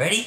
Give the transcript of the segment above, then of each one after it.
Ready?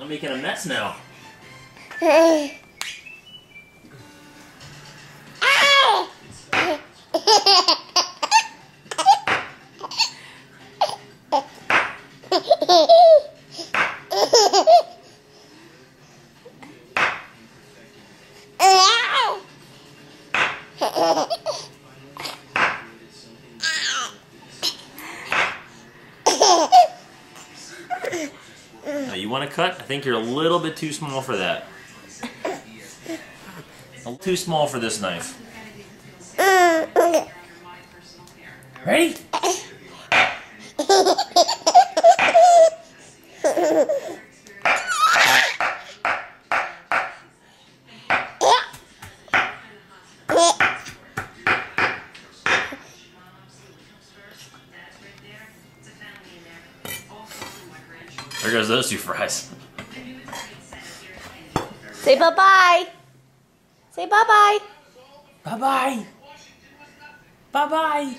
I'm making a mess now. Ah! want to cut? I think you're a little bit too small for that. A little too small for this knife. Uh, Ready? There goes those two fries. Say bye bye. Say bye bye. Bye bye. Bye bye.